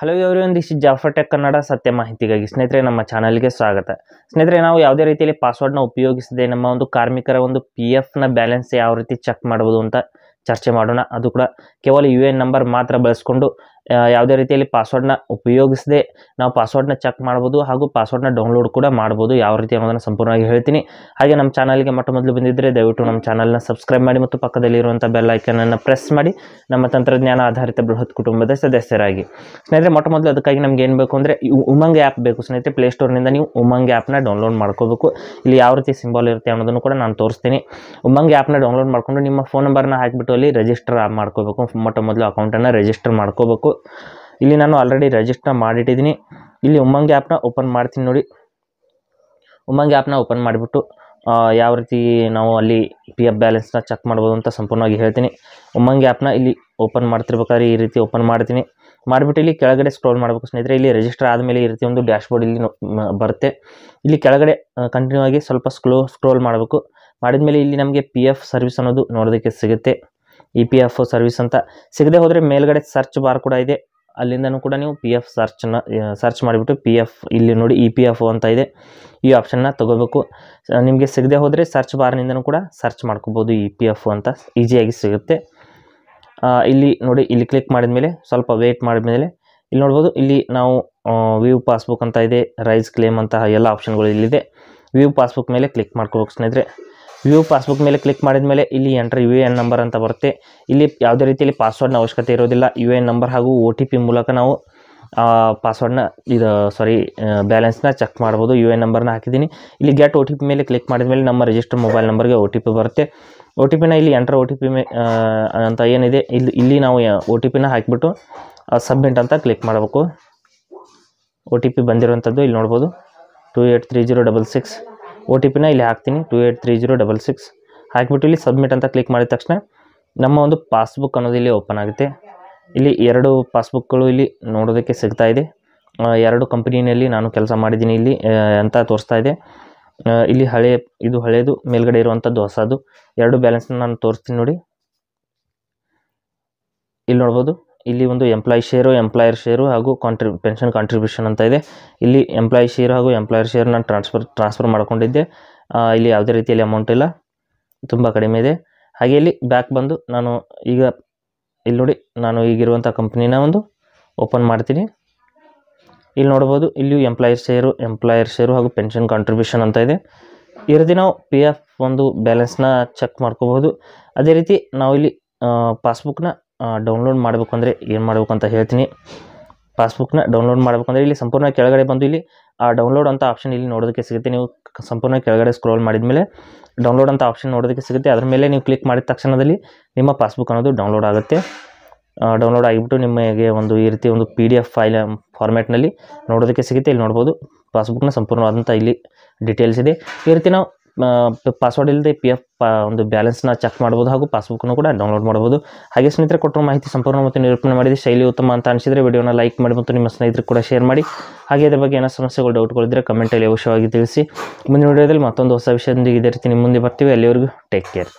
Hello everyone this is Jafar tech Kannada ಸತ್ಯ ಮಾಹಿತಿಗಾಗಿ ಸ್ನೇಹಿತರೆ, ನಮ್ಮ ಚಾನಲ್ಗೆ ಸ್ವಾಗತ. ಸ್ನೇಹಿತರೆ, ನಾವು ಯಾವುದೇ ರೀತಿಯಲ್ಲಿ ಪಾಸ್ವರ್ಡ್ನ ಉಪಯೋಗಿಸದೆ ನಮ್ಮ ಒಂದು ಕಾರ್ಮಿಕರ ಒಂದು ಪಿ ಎಫ್ನ ಬ್ಯಾಲೆನ್ಸ್ ಯಾವ ರೀತಿ ಚೆಕ್ ಮಾಡ್ಬೋದು ಅಂತ ಚರ್ಚೆ ಮಾಡೋಣ. ಅದು ಕೂಡ ಕೇವಲ ಯು ಎನ್ ನಂಬರ್ ಮಾತ್ರ ಬಳಸ್ಕೊಂಡು ಯಾವುದೇ ರೀತಿಯಲ್ಲಿ ಪಾಸ್ವರ್ಡ್ನ ಉಪಯೋಗಿಸದೆ ನಾವು ಪಾಸ್ವರ್ಡ್ನ ಚೆಕ್ ಮಾಡ್ಬೋದು ಹಾಗೂ ಪಾಸ್ವರ್ಡ್ನ ಡೌನ್ಲೋಡ್ ಕೂಡ ಮಾಡ್ಬೋದು. ಯಾವ ರೀತಿ ಅನ್ನೋದನ್ನು ಸಂಪೂರ್ಣವಾಗಿ ಹೇಳ್ತೀನಿ. ಹಾಗೆ ನಮ್ಮ ಚಾನಲ್ಗೆ ಮೊಟ್ಟ ಮೊದಲು ಬಂದಿದ್ದರೆ ದಯವಿಟ್ಟು ನಮ್ಮ ಚಾನಲ್ನ ಸಬ್ಸ್ಕ್ರೈಬ್ ಮಾಡಿ ಮತ್ತು ಪಕ್ಕದಲ್ಲಿರುವಂಥ ಬೆಲ್ ಐಕನನ್ನು ಪ್ರೆಸ್ ಮಾಡಿ. ನಮ್ಮ ತಂತ್ರಜ್ಞಾನ ಆಧಾರಿತ ಬೃಹತ್ ಕುಟುಂಬದ ಸದಸ್ಯರಾಗಿ. ಸ್ನೇಹಿತರೆ, ಮೊಟ್ಟ ಮೊದಲು ಅದಕ್ಕಾಗಿ ನಮ್ಗೆ ಏನು ಬೇಕು ಅಂದರೆ ಉಮಂಗ್ ಆ್ಯಪ್ ಬೇಕು. ಸ್ನೇಹಿತರೆ ಪ್ಲೇಸ್ಟೋರ್ನಿಂದ ನೀವು ಉಮಂಗ್ ಆ್ಯಪ್ನ ಡೌನ್ಲೋಡ್ ಮಾಡ್ಕೋಬೇಕು. ಇಲ್ಲಿ ಯಾವ ರೀತಿ ಸಿಂಬಲ್ ಇರುತ್ತೆ ಅನ್ನೋದನ್ನು ಕೂಡ ನಾನು ತೋರಿಸ್ತೀನಿ. ಉಮಂಗ್ ಆ್ಯಪ್ನ ಡೌನ್ಲೋಡ್ ಮಾಡಿಕೊಂಡು ನಿಮ್ಮ ಫೋನ್ ನಂಬರ್ನ ಹಾಕಿಬಿಟ್ಟು ಅಲ್ಲಿ ರಿಜಿಸ್ಟರ್ ಮಾಡ್ಕೋಬೇಕು. ಮೊಟ್ಟ ಮೊದಲು ಅಕೌಂಟನ್ನು ರಿಜಿಸ್ಟರ್ ಮಾಡ್ಕೋಬೇಕು. ಇಲ್ಲಿ ನಾನು ಆಲ್ರೆಡಿ ರಿಜಿಸ್ಟರ್ ಮಾಡಿಟ್ಟಿದ್ದೀನಿ. ಇಲ್ಲಿ ಉಮಂಗ್ ಆ್ಯಪ್ನ ಓಪನ್ ಮಾಡ್ತೀನಿ ನೋಡಿ. ಉಮಂಗ್ ಆ್ಯಪ್ನ ಓಪನ್ ಮಾಡಿಬಿಟ್ಟು ಯಾವ ರೀತಿ ನಾವು ಅಲ್ಲಿ ಪಿ ಎಫ್ ಬ್ಯಾಲೆನ್ಸ್ನ ಚೆಕ್ ಮಾಡ್ಬೋದು ಅಂತ ಸಂಪೂರ್ಣವಾಗಿ ಹೇಳ್ತೀನಿ. ಉಮಂಗ್ ಆ್ಯಪ್ನ ಇಲ್ಲಿ ಓಪನ್ ಮಾಡ್ತಿರ್ಬೇಕಾದ್ರೆ ಈ ರೀತಿ ಓಪನ್ ಮಾಡ್ತೀನಿ. ಮಾಡಿಬಿಟ್ಟು ಇಲ್ಲಿ ಕೆಳಗಡೆ ಸ್ಕ್ರೋಲ್ ಮಾಡಬೇಕು ಸ್ನೇಹಿತರೆ. ಇಲ್ಲಿ ರಿಜಿಸ್ಟರ್ ಆದಮೇಲೆ ಈ ರೀತಿ ಒಂದು ಡ್ಯಾಶ್ಬೋರ್ಡ್ ಇಲ್ಲಿ ಬರುತ್ತೆ. ಇಲ್ಲಿ ಕೆಳಗಡೆ ಕಂಟಿನ್ಯೂ ಆಗಿ ಸ್ವಲ್ಪ ಸ್ಕ್ಲೋ ಸ್ಕ್ರೋಲ್ ಮಾಡಬೇಕು. ಮಾಡಿದ ಮೇಲೆ ಇಲ್ಲಿ ನಮಗೆ ಪಿ ಸರ್ವಿಸ್ ಅನ್ನೋದು ನೋಡೋದಕ್ಕೆ ಸಿಗುತ್ತೆ. ಇ ಪಿ ಎಫ್ ಸರ್ವಿಸ್ ಅಂತ ಸಿಗದೆ ಹೋದರೆ ಮೇಲ್ಗಡೆ ಸರ್ಚ್ ಬಾರ್ ಕೂಡ ಇದೆ. ಅಲ್ಲಿಂದನೂ ಕೂಡ ನೀವು ಪಿ ಎಫ್ ಸರ್ಚ್ನ ಸರ್ಚ್ ಮಾಡಿಬಿಟ್ಟು ಪಿ ಎಫ್ ಇಲ್ಲಿ ನೋಡಿ ಇ ಪಿ ಎಫ್ ಅಂತ ಇದೆ. ಈ ಆಪ್ಷನ್ನ ತಗೋಬೇಕು. ನಿಮಗೆ ಸಿಗದೆ ಹೋದರೆ ಸರ್ಚ್ ಬಾರ್ನಿಂದನೂ ಕೂಡ ಸರ್ಚ್ ಮಾಡ್ಕೋಬೋದು ಇ ಪಿ ಎಫ್ ಅಂತ ಈಸಿಯಾಗಿ ಸಿಗುತ್ತೆ. ಇಲ್ಲಿ ನೋಡಿ, ಇಲ್ಲಿ ಕ್ಲಿಕ್ ಮಾಡಿದ ಮೇಲೆ ಸ್ವಲ್ಪ ವೇಟ್ ಮಾಡಿದ್ಮೇಲೆ ಇಲ್ಲಿ ನೋಡ್ಬೋದು, ಇಲ್ಲಿ ನಾವು ವ್ಯೂ ಪಾಸ್ಬುಕ್ ಅಂತ ಇದೆ ರೈಸ್ ಕ್ಲೇಮ್ ಅಂತಹ ಎಲ್ಲ ಆಪ್ಷನ್ಗಳು ಇಲ್ಲಿದೆ. ವ್ಯೂ ಪಾಸ್ಬುಕ್ ಮೇಲೆ ಕ್ಲಿಕ್ ಮಾಡ್ಕೋಬೇಕು ಸ್ನೇಹಿತರೆ. ವ್ಯೂ ಪಾಸ್ಬುಕ್ ಮೇಲೆ ಕ್ಲಿಕ್ ಮಾಡಿದ ಮೇಲೆ ಇಲ್ಲಿ ಎಂಟರ್ ಯು ಎನ್ ನಂಬರ್ ಅಂತ ಬರುತ್ತೆ. ಇಲ್ಲಿ ಯಾವುದೇ ರೀತಿಯಲ್ಲಿ ಪಾಸ್ವರ್ಡ್ನ ಅವಶ್ಯಕತೆ ಇರೋದಿಲ್ಲ. ಯು ಎನ್ ನಂಬರ್ ಹಾಗೂ ಒ ಟಿ ಪಿ ಮೂಲಕ ನಾವು ಪಾಸ್ವರ್ಡ್ನ ಇದು ಸಾರಿ ಬ್ಯಾಲೆನ್ಸ್ನ ಚೆಕ್ ಮಾಡ್ಬೋದು. ಯು ಎನ್ ನಂಬರ್ನ ಹಾಕಿದ್ದೀನಿ. ಇಲ್ಲಿ ಗೆಟ್ ಒ ಟಿ ಪಿ ಮೇಲೆ ಕ್ಲಿಕ್ ಮಾಡಿದ ಮೇಲೆ ನಮ್ಮ ರಿಜಿಸ್ಟರ್ ಮೊಬೈಲ್ ನಂಬರ್ಗೆ ಒ ಟಿ ಪಿ ಬರುತ್ತೆ. ಒ ಟಿ ಪಿನ ಇಲ್ಲಿ ಎಂಟರ್ ಒ ಟಿ ಪಿ ಮೇ ಅಂತ ಏನಿದೆ, ಇಲ್ಲಿ ಇಲ್ಲಿ ನಾವು ಒ ಟಿ ಪಿನ ಹಾಕಿಬಿಟ್ಟು ಸಬ್ಮಿಟ್ ಅಂತ ಕ್ಲಿಕ್ ಮಾಡಬೇಕು. ಒ ಟಿ ಪಿ ಬಂದಿರುವಂಥದ್ದು ಇಲ್ಲಿ ನೋಡ್ಬೋದು. Two eight three zero double six O T ಪಿನ ಇಲ್ಲಿ ಹಾಕ್ತೀನಿ. Two eight three zero double six ಹಾಕಿಬಿಟ್ಟು ಇಲ್ಲಿ ಸಬ್ಮಿಟ್ ಅಂತ ಕ್ಲಿಕ್ ಮಾಡಿದ ತಕ್ಷಣ ನಮ್ಮ ಒಂದು ಪಾಸ್ಬುಕ್ ಅನ್ನೋದು ಇಲ್ಲಿ ಓಪನ್ ಆಗುತ್ತೆ. ಇಲ್ಲಿ ಎರಡು ಪಾಸ್ಬುಕ್ಗಳು ಇಲ್ಲಿ ನೋಡೋದಕ್ಕೆ ಸಿಗ್ತಾ ಇದೆ. ಎರಡು ಕಂಪನಿಯಲ್ಲಿ ನಾನು ಕೆಲಸ ಮಾಡಿದ್ದೀನಿ ಇಲ್ಲಿ ಅಂತ ತೋರಿಸ್ತಾ ಇದೆ. ಇಲ್ಲಿ ಹಳೆ, ಇದು ಹಳೆಯದು ಮೇಲ್ಗಡೆ ಇರುವಂಥದ್ದು ಹೊಸದು. ಎರಡು ಬ್ಯಾಲೆನ್ಸ್ನ ನಾನು ತೋರಿಸ್ತೀನಿ ನೋಡಿ. ಇಲ್ಲಿ ನೋಡ್ಬೋದು. ಇಲ್ಲಿ ಒಂದು ಎಂಪ್ಲಾಯ್ ಶೇರು ಎಂಪ್ಲಾಯರ್ ಶೇರು ಹಾಗೂ ಕಾಂಟ್ರಿ ಪೆನ್ಷನ್ ಕಾಂಟ್ರಿಬ್ಯೂಷನ್ ಅಂತ ಇದೆ. ಇಲ್ಲಿ ಎಂಪ್ಲಾಯ್ ಶೇರ್ ಹಾಗೂ ಎಂಪ್ಲಾಯರ್ ಶೇರ್ ನಾನು ಟ್ರಾನ್ಸ್ಫರ್ ಟ್ರಾನ್ಸ್ಫರ್ ಮಾಡ್ಕೊಂಡಿದ್ದೆ. ಇಲ್ಲಿ ಯಾವುದೇ ರೀತಿಯಲ್ಲಿ ಅಮೌಂಟ್ ಇಲ್ಲ. ತುಂಬ ಕಡಿಮೆ ಇದೆ. ಹಾಗೆ ಇಲ್ಲಿ ಬ್ಯಾಕ್ ಬಂದು ನಾನು ಈಗ, ಇಲ್ಲಿ ನೋಡಿ, ನಾನು ಈಗಿರುವಂಥ ಕಂಪ್ನಿನ ಒಂದು ಓಪನ್ ಮಾಡ್ತೀನಿ. ಇಲ್ಲಿ ನೋಡ್ಬೋದು ಇಲ್ಲಿಯೂ ಎಂಪ್ಲಾಯರ್ ಶೇರು ಎಂಪ್ಲಾಯರ್ ಶೇರು ಹಾಗೂ ಪೆನ್ಷನ್ ಕಾಂಟ್ರಿಬ್ಯೂಷನ್ ಅಂತ ಇದೆ. ಇರದಿ ನಾವು ಪಿ ಎಫ್ ಒಂದು ಬ್ಯಾಲೆನ್ಸ್ನ ಚೆಕ್ ಮಾಡ್ಕೋಬೋದು ಅದೇ ರೀತಿ ನಾವು ಇಲ್ಲಿ ಪಾಸ್ಬುಕ್ನ ಡೌನ್ಲೋಡ್ ಮಾಡಬೇಕು ಅಂದರೆ ಏನು ಮಾಡಬೇಕು ಅಂತ ಹೇಳ್ತೀನಿ. ಪಾಸ್ಬುಕ್ನ ಡೌನ್ಲೋಡ್ ಮಾಡಬೇಕಂದ್ರೆ ಇಲ್ಲಿ ಸಂಪೂರ್ಣ ಕೆಳಗಡೆ ಬಂದು ಇಲ್ಲಿ, ಆ ಡೌನ್ಲೋಡ್ ಅಂತ ಆಪ್ಷನ್ ಇಲ್ಲಿ ನೋಡೋದಕ್ಕೆ ಸಿಗುತ್ತೆ. ನೀವು ಸಂಪೂರ್ಣ ಕೆಳಗಡೆ ಸ್ಕ್ರೋಲ್ ಮಾಡಿದ ಮೇಲೆ ಡೌನ್ಲೋಡ್ ಅಂತ ಆಪ್ಷನ್ ನೋಡೋದಕ್ಕೆ ಸಿಗುತ್ತೆ. ಅದರ ಮೇಲೆ ನೀವು ಕ್ಲಿಕ್ ಮಾಡಿದ ತಕ್ಷಣದಲ್ಲಿ ನಿಮ್ಮ ಪಾಸ್ಬುಕ್ ಅನ್ನೋದು ಡೌನ್ಲೋಡ್ ಆಗುತ್ತೆ. ಡೌನ್ಲೋಡ್ ಆಗಿಬಿಟ್ಟು ನಿಮಗೆ ಒಂದು ಈ ರೀತಿ ಒಂದು ಪಿ ಡಿ ಎಫ್ ಫೈಲ್ ಫಾರ್ಮ್ಯಾಟ್ನಲ್ಲಿ ನೋಡೋದಕ್ಕೆ ಸಿಗುತ್ತೆ. ಇಲ್ಲಿ ನೋಡ್ಬೋದು ಪಾಸ್ಬುಕ್ನ ಸಂಪೂರ್ಣವಾದಂಥ ಇಲ್ಲಿ ಡೀಟೇಲ್ಸ್ ಇದೆ. ಈ ರೀತಿ ನಾವು ಪಾಸ್ವರ್ಡ್ ಇಲ್ಲದೆ ಪಿ ಎಫ್ ಒಂದು ಬ್ಯಾಲೆನ್ಸ್ನ ಚೆಕ್ ಮಾಡ್ಬೋದು ಹಾಗೂ ಪಾಸ್ಬುಕ್ನು ಕೂಡ ಡೌನ್ಲೋಡ್ ಮಾಡ್ಬೋದು. ಹಾಗೆ ಸ್ನೇಹಿತರೆ, ಕೊಟ್ಟಿರುವ ಮಾಹಿತಿ ಸಂಪೂರ್ಣ ಮತ್ತು ನಿರೂಪಣೆ ಮಾಡಿದ. ಶೈಲಿ ಉತ್ತಮ ಅಂತ ಅನಿಸಿದರೆ ವಿಡಿಯೋನ ಲೈಕ್ ಮಾಡಿ ಮತ್ತು ನಿಮ್ಮ ಸ್ನೇಹಿತರು ಕೂಡ ಶೇರ್ ಮಾಡಿ. ಹಾಗೆ ಇದ್ರ ಬಗ್ಗೆ ಏನೋ ಸಮಸ್ಯೆಗಳು ಡೌಟ್ಗಳಿದ್ದರೆ ಕಮೆಂಟಲ್ಲಿ ಅವಶ್ಯವಾಗಿ ತಿಳಿಸಿ. ಮುಂದಿನ ವಿಡಿಯೋದಲ್ಲಿ ಮತ್ತೊಂದು ಹೊಸ ವಿಷಯದೊಂದಿಗೆ ಇದೇ ರೀತಿ ನಿಮ್ಮ ಮುಂದೆ ಬರ್ತೀವಿ. ಅಲ್ಲಿವರೆಗೂ ಟೇಕ್ ಕೇರ್